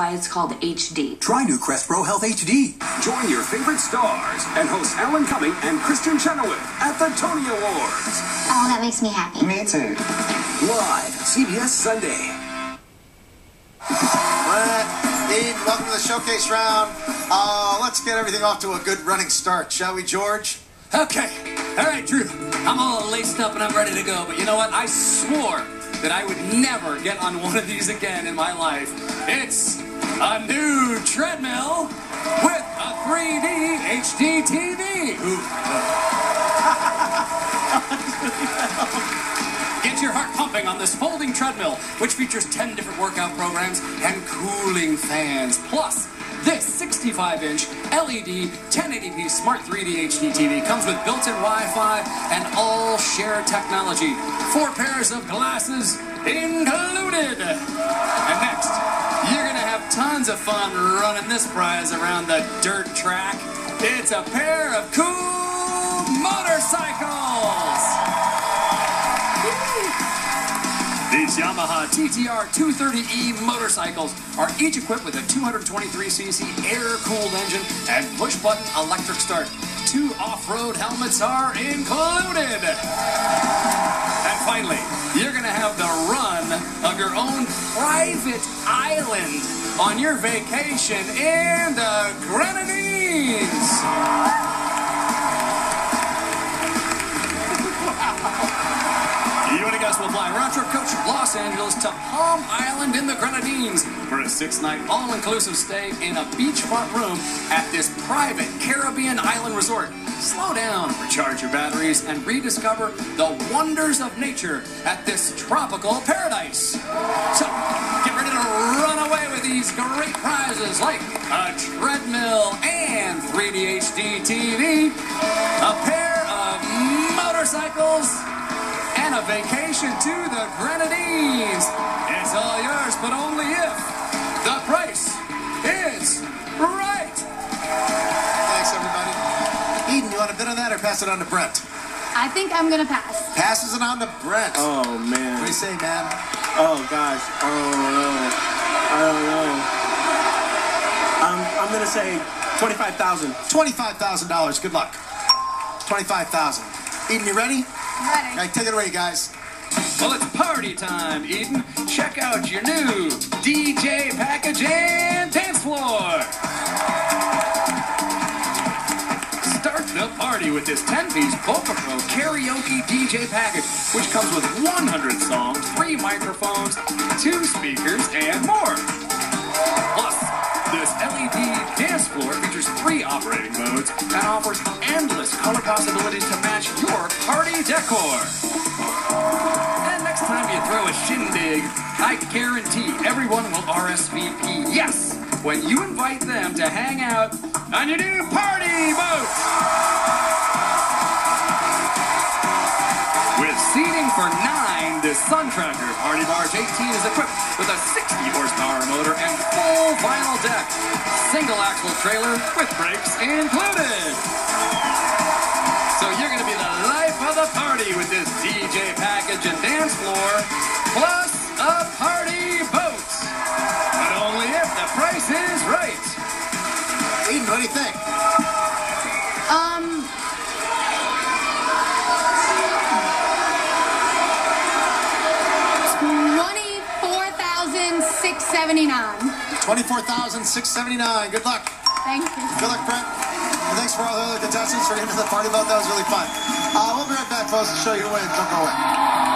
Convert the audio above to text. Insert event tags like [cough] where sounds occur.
why it's called HD. Try new Crest Pro Health HD. Join your favorite stars and host Alan Cumming and Kristin Chenoweth at the Tony Awards. Oh, that makes me happy. Me too. Live, CBS Sunday. Brett, Dean, welcome to the showcase round. Uh, let's get everything off to a good running start, shall we, George? Okay. All right, Drew. I'm all laced up and I'm ready to go. But you know what? I swore that I would never get on one of these again in my life. It's a new treadmill with a 3D HD TV. Get your heart pumping on this folding treadmill, which features 10 different workout programs and cooling fans. Plus, this 65-inch LED 1080p Smart 3D HD TV comes with built-in Wi-Fi and all-share technology. Four pairs of glasses included. And next, you're gonna have tons of fun running this prize around the dirt track. It's a pair of cool motorcycles. These Yamaha TTR 230E motorcycles are each equipped with a 223cc air-cooled engine and push-button electric start. Two off-road helmets are included. And finally, you're going to have the island on your vacation in the Grenadines. [laughs] You and a guest will fly round trip coach from Los Angeles to Palm Island in the Grenadines for a six night all inclusive stay in a beachfront room at this private Caribbean island resort. Slow down, recharge your batteries, and rediscover the wonders of nature at this tropical paradise. So, great prizes like a treadmill and 3D HD TV, a pair of motorcycles, and a vacation to the Grenadines. It's all yours, but only if the price is right. Thanks, everybody. Eden, you want a bid on that or pass it on to Brent? I think I'm gonna pass. Passes it on to Brent. Oh man. What do you say, man? Oh gosh. Oh no. I don't know. I'm I'm gonna say twenty-five thousand. Twenty-five thousand dollars. Good luck. Twenty-five thousand. Eden, you ready? Ready. All right, take it away, guys. Well, it's party time, Eden. Check out your new DJ package and dance floor. Start the party with this 10-piece VocoPro karaoke DJ package, which comes with 100 songs, three microphones, two speakers, and more. And offers endless color possibilities to match your party decor. And next time you throw a shindig, I guarantee everyone will RSVP yes when you invite them to hang out on your new party boat. With seating for nine, this Sun Tracker Party Barge 18 is equipped with a 60 horsepower motor and full vinyl deck. Single axle trailer with brakes included. So you're going to be the life of the party with this DJ package and dance floor, plus a party boat. But only if the price is right. Eden, what do you think? Um. 679. 24,679. Good luck. Thank you. Good luck, Brent. And thanks for all the other contestants for getting to the party vote. That was really fun. Uh, we'll be right back, folks, to show you who way Don't go away.